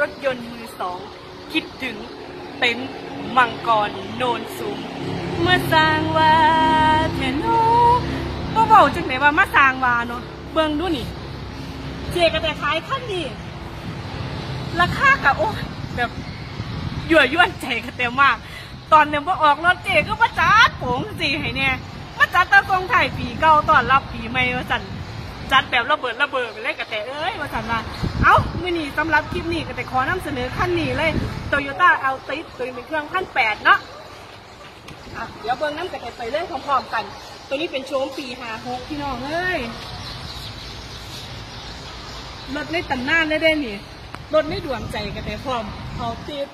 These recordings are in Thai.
รถยนต์มือสอง คิดถึงเต็นมังกรโนนสูงเมื่อสร้างว่าเทนโนก็บอกจังไหนว่ามาสร้างว่าเนาะเบิ่งดูนี่เจก็แต่ขายขั้นดีราคากะโอ้แบบยั่วยวนใจกันเต็มมาก ตอนเนี่ยมาออกรถเจก็มาจัดโผงสิให้เนี่ยมาจัดตะทรงไทายปีเก่าตอนรับปีใหม่ว่าสัน จัดแบบระเบิดระเบิดไปเลยกะแต่เอ้ยว่าสันว่าเอ้ามือนี้สำหรับคลิปนี้กะแต่ขอนำเสนอขั้นนี้เลยโตโยต้าเอัลติสตัวนี้เป็นเครื่องขั้นแปดเนาะอะเดี๋ยวเบิ้งน้ำกะแต่ไปเรื่องพร้อมๆกัน ตัวนี้เป็นโชมปีหาหกพี่น้องเอ้ยรถในตำนานได้ได้นี่รถในดวงใจกันแต่พร้อมเขาติด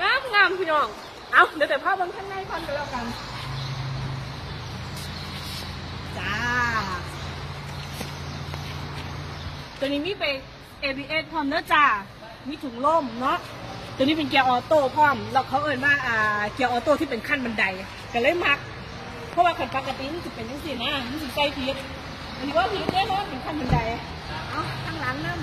งามงามพี่น้อง เอาเดี๋ยวแต่ภาพบางข้างในพันกันแล้วกัน จ้า ตัวนี้มีไป ABS พร้อมเนอะจ้า มีถุงล่มเนาะ ตัวนี้เป็นเกียร์ออโต้พร้อม แล้วเขาเอ่ยว่าอ่าเกียร์ออโต้ที่เป็นขั้นบันไดก็เลยมัก เพราะว่าคนปกติมันจะเป็นยังสินะมันจะใส่พีดอันนี้ว่าพีดได้เพราะว่าเป็นขั้นบันได เอาข้างหลังนั่น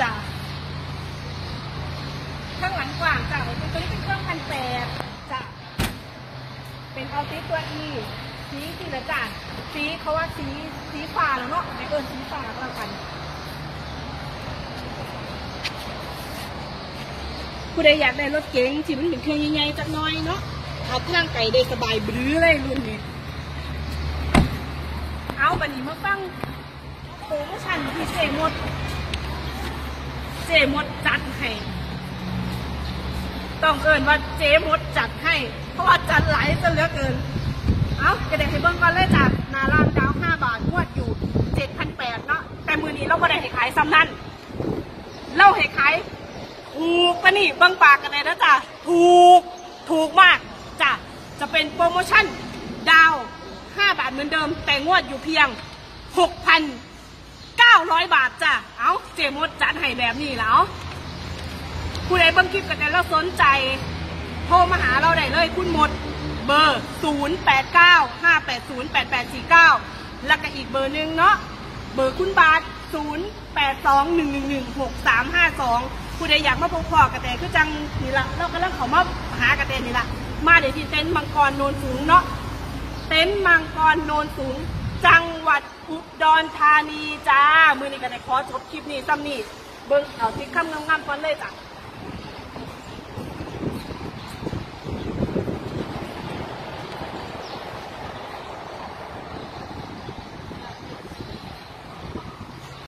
จ้ะ ข้างหลังกว้างจ้ะตัวนี้เป็นเครื่องพันแปดจ้ะเป็นเอาติตัว E สีสีละจ้ะสีเขาว่าสีสีฟ้าแล้วเนาะในเอิญสีฟ้าก็แล้วกัน ผู้ใดอยากได้รถเก๋งที่มันเป็นเครื่องใหญ่ๆจักน้อยเนาะขับเครื่องไก่ได้สบายบรื้อเลยรุ่นนี้เอาบันนี้มาฟังโปรโมชั่นที่เจมด เจมดจัดให้ ต้องเกินว่าเจ๊มดจัดให้ เพราะว่าจัดหลายจนเหลือเกิน เอากระเด็นให้เบิ้งก่อนเลยจ้ะนาล่างดาวห้าบาทงวดอยู่เจ็ดพันแปดเนาะแต่มือนี้เราไม่ได้ให้ขายซ้ำนั่นเราให้ขายถูกปะนี่เบิ้งปากกันเลยนะจ้ะถูกถูกมากจ้ะจะเป็นโปรโมชั่นดาวห้าบาทเหมือนเดิม แต่งวดอยู่เพียงหกพันเก้าร้อยบาทจ้ะเอาเจมดจัดให้แบบนี้แล้ว ผู้ใดเบิ่งคลิปกันแต่เราสนใจ โทรมาหาเราได้เลยคุณหมด เบอร์ 0 8 9 5 8 0 8 8 4 9 แล้วก็อีกเบอร์หนึ่งเนาะเบอร์คุณบาท 0 8 2 1 1 1 6 3 5 2 ผู้ใดอยากมาพบพอกันแต่คือจังนี่ละเรากำลังเขามาหากันแต่นี่ละมาเดี๋ยวที่เต็นท์มังกรโนนสูงเนาะเต็นท์มังกรโนนสูง จังหวัดอุดรธานีจ้า มือนี้กันแต่ขอจบคลิปนี้ซ้ำนี่เบิ่งเอาที่คำงามๆก่อนเลยจ้ะ